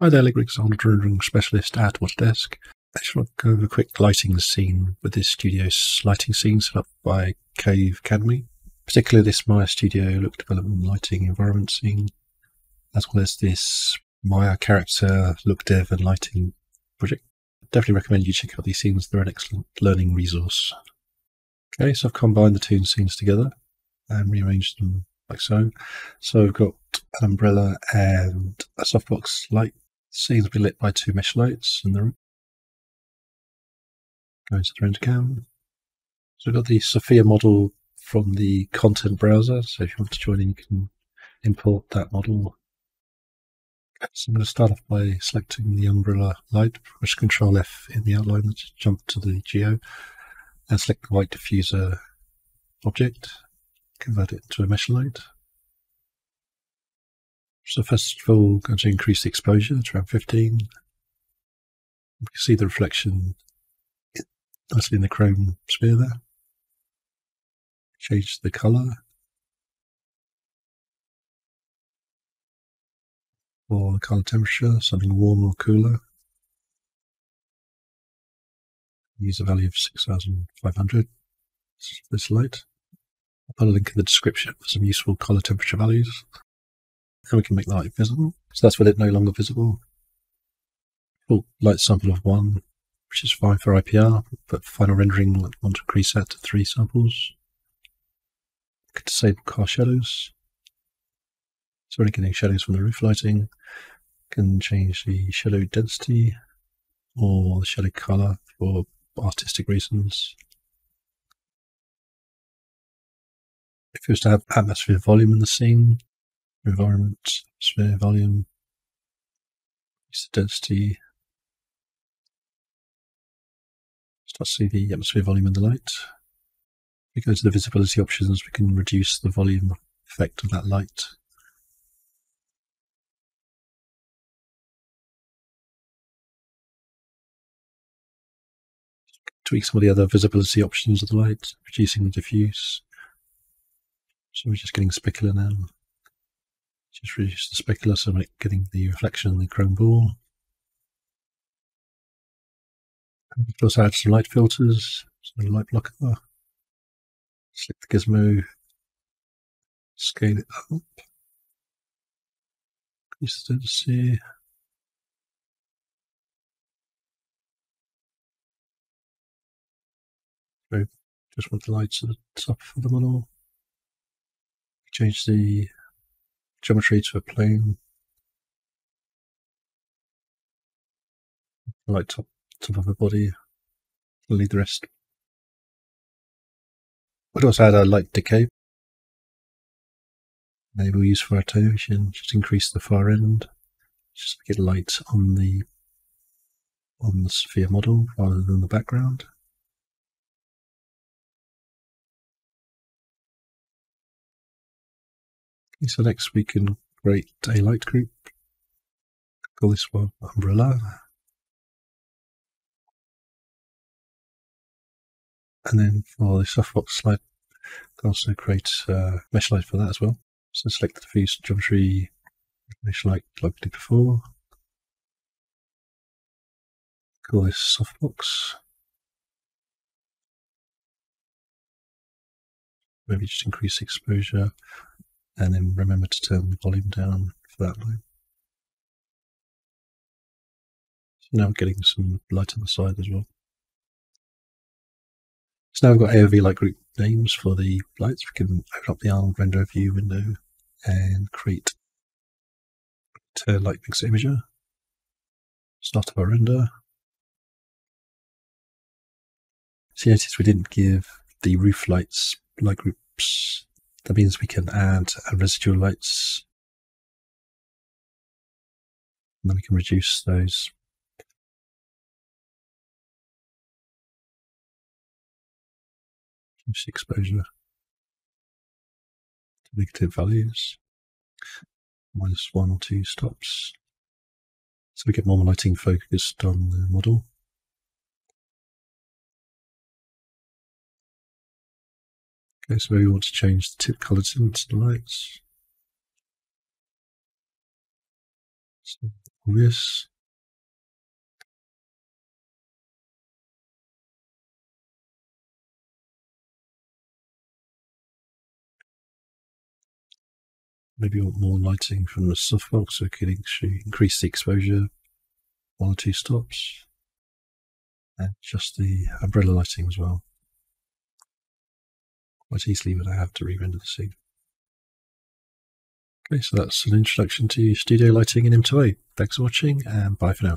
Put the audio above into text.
Hi there, Lee Griggs, rendering specialist at Autodesk. I just want to go over a quick lighting scene with this studio's lighting scene set up by Cave Academy. Particularly this Maya Studio look development lighting environment scene, as well as this Maya character look dev and lighting project. Definitely recommend you check out these scenes, they're an excellent learning resource. Okay, so I've combined the two scenes together and rearranged them like so. So I've got an umbrella and a softbox light Scenes will be lit by two mesh lights in the room. Go into the render cam. So we've got the Sophia model from the content browser. So if you want to join in, you can import that model. So I'm going to start off by selecting the umbrella light, push Control F in the outline, just jump to the geo, and select the white diffuser object, convert it to a mesh light. So first of all, going to increase the exposure to around 15. We can see the reflection nicely in the chrome sphere there. Change the color. For the color temperature, something warmer or cooler. Use a value of 6500 this light. I'll put a link in the description for some useful color temperature values and we can make light visible. So that's with it no longer visible. Full light sample of one, which is fine for IPR, but final rendering, I want to that to three samples. Disable cast shadows. So we're getting shadows from the roof lighting. Can change the shadow density or the shadow color for artistic reasons. If you was to have atmosphere volume in the scene, environment, sphere volume, density. Start to see the atmosphere volume in the light. We go to the visibility options, we can reduce the volume effect of that light. Tweak some of the other visibility options of the light, reducing the diffuse. So we're just getting specular now. Just reduce the specular so I'm getting the reflection in the chrome ball. Plus add some light filters, so light blocker. Select the gizmo, scale it up. Increase the density. So just want the lights at the top of the model. Change the geometry to a plane. Like top, top of the body. leave the rest. We'd also add a light decay. Enable use far attenuation, just increase the far end. Just get light on the on the sphere model rather than the background. So next we can create a light group. Call this one umbrella. And then for the softbox light, can also create a mesh light for that as well. So select the diffuse geometry mesh light like we did before. Call this softbox. Maybe just increase exposure and then remember to turn the volume down for that line. So now we're getting some light on the side as well. So now we've got AOV light group names for the lights. We can open up the Arnold render view window and create a light mix imager. Start of our render. So notice we didn't give the roof lights light groups that means we can add residual lights. And then we can reduce those. Reduce exposure to negative values. Minus one or two stops. So we get more lighting focused on the model. Okay, so we want to change the tip color to the lights. So this. Maybe want more lighting from the softbox so it could increase the exposure one or two stops. And just the umbrella lighting as well. Quite easily would I have to re-render the scene. Okay, so that's an introduction to studio lighting in MtoA. Thanks for watching and bye for now.